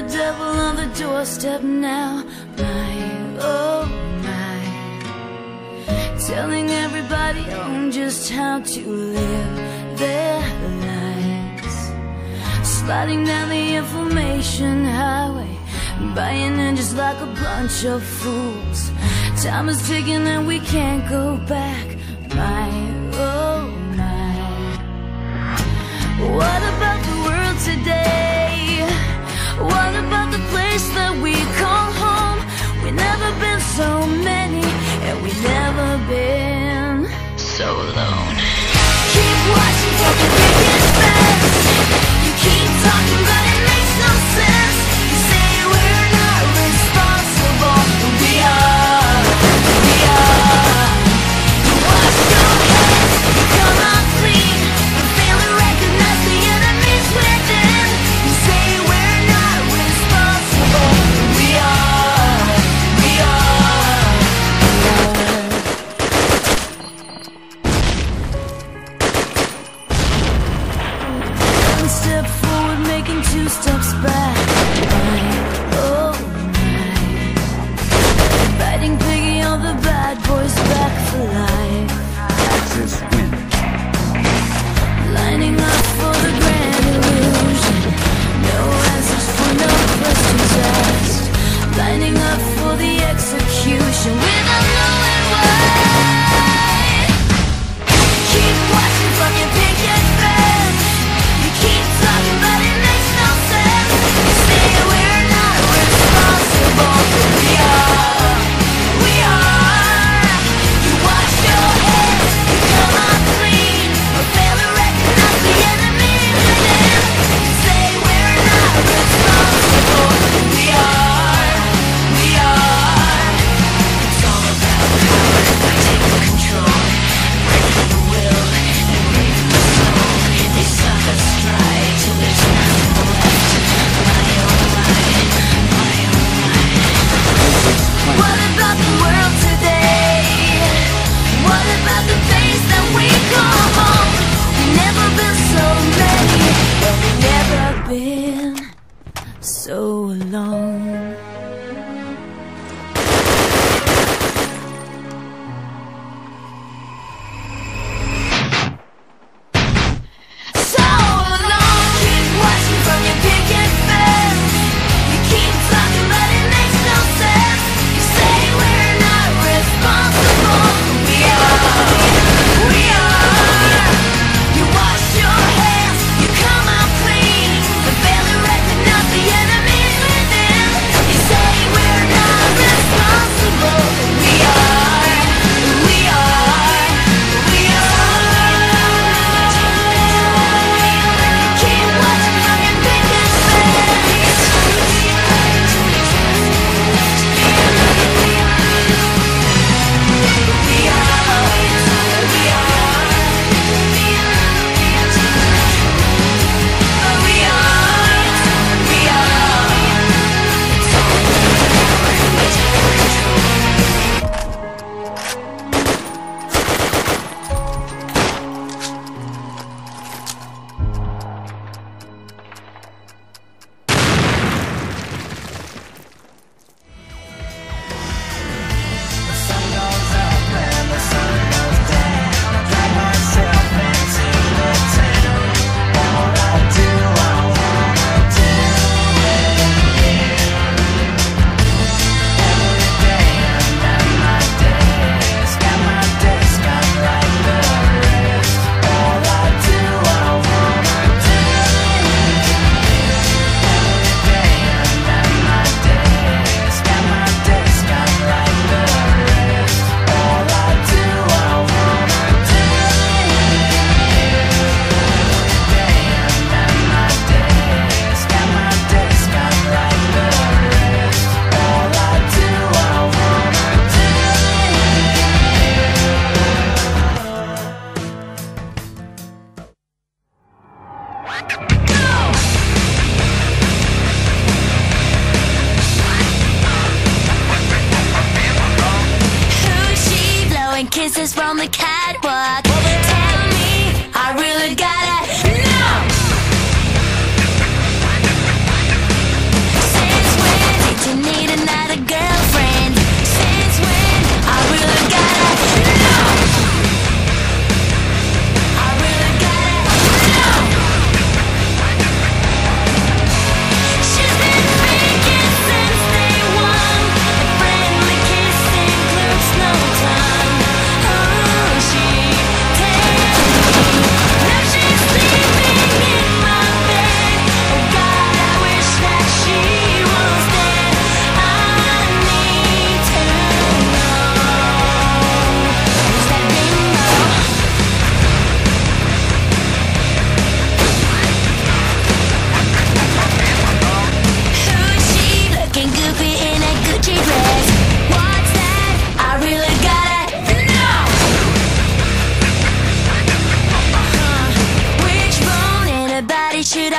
the devil on the doorstep now. My, oh my. Telling everybody on just how to live their lives. Sliding down the information highway. Buying in just like a bunch of fools. Time is ticking and we can't go back. My, kisses from the catwalk.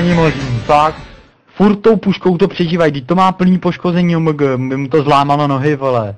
není možný, Tak? Furt tou puškou to přežívají, teď to má plný poškození, my mu to zlámalo nohy, vole.